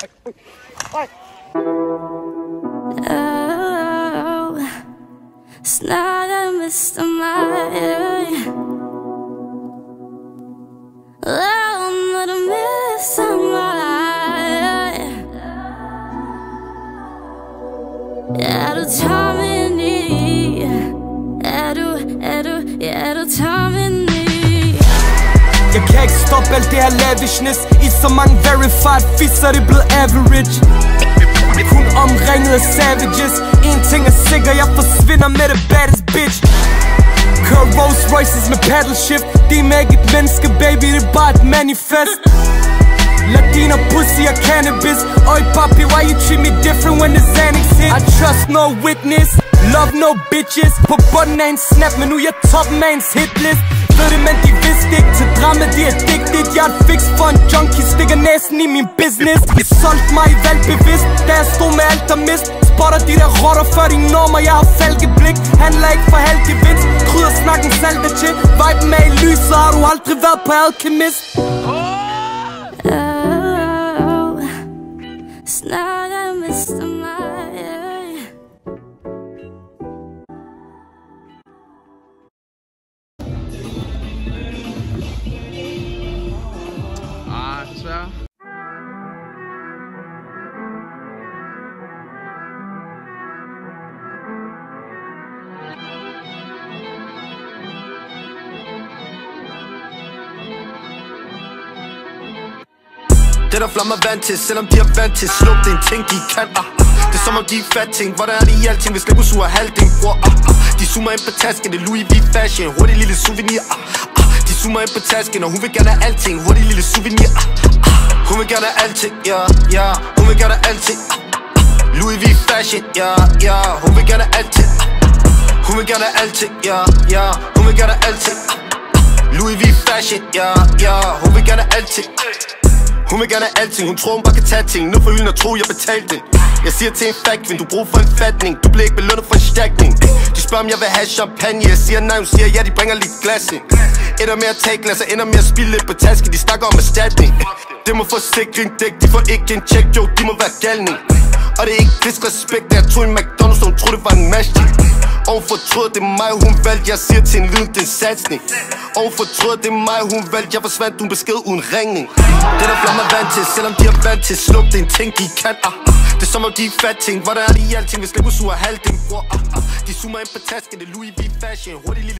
Oh, snart jeg mister mig Oh, når du mister mig Er du kan ikke stoppe alt det her lavishness. I så mange verified fisser, det er blevet average. Kun omringet af savages. En ting er sikker, jeg forsvinder med det baddest bitch. Kør Rolls Royces med paddle shift. Det er ikke et menneske, baby, det er bare et manifest. Latina pussy og cannabis. Oi papi, why you treat me different when the Xanax hit? I trust no witness, love no bitches. På bunden af en snap, men nu er jeg top man's hitlist ved det, men de vidste ikke til drama, de er addicted. Jeg er et fix for en junkie, stikker næsen i min business. De solgte mig i valg bevidst, da jeg stod med alt der mist Spotter de der rotter før de når mig jeg har falkeblik Handler ikke for halv gevinst, krydder snakken salte til Viben er i lyset, har du aldrig været på alkemist? Det der flammer vant til, selvom de er vant til Sluk det en ting, de kan ah, ah. Det er som om de er fat ting Hvordan er det i alting, hvis Lego suger halvding bror ah, ah. De zoomer ind på tasken, det er Louis V fashion Hurtig lille souvenir ah, ah. De zoomer ind på tasken, og hun vil gerne have alting Hurtig lille souvenir ah, ah. Hun vil gerne have alting, ja, yeah, ja yeah. Hun vil gerne have alting ah, ah. Louis V fashion, ja, yeah, ja yeah. Hun vil gerne have alting ah, ah. Hun vil gerne have alting, ja, yeah, ja yeah. Hun vil gerne have alting ah, ah. Louis V fashion, ja, yeah, ja yeah. Hun vil gerne have alting hun vil gerne have alting, hun tror hun bare kan tage ting. Nu for hylden og tro, jeg betalte den. Jeg siger til en fat kvinde, du bruger for en fatning. Du bliver ikke belønnet for en stærkning. De spørger om jeg vil have champagne. Jeg siger nej, hun siger ja, de bringer lidt glas ind. Ender med at tage glas, og ender med at spille lidt på tasken. De snakker om erstatning. Det må få sikring dæk, de får ikke en check, jo, de må være galning Og det er ikke disrespekt, da jeg tog en McDonald's, og hun troede det var en mash og fortrød, det mig, hun valgte. Jeg siger til en lyd, det er satsning. Og fortrød, det mig, hun valgte. Jeg forsvandt, hun besked uden ringning. Det der flammer vant til, selvom de er vant til Sluk, det en ting, de kan ah, ah. Det er som om de er fat ting. Hvordan er det i alting, hvis Lego suger halvdelen. Bror ah, ah. De zoomer ind på tasken, det er Louis V. Fashion. Hurtig lille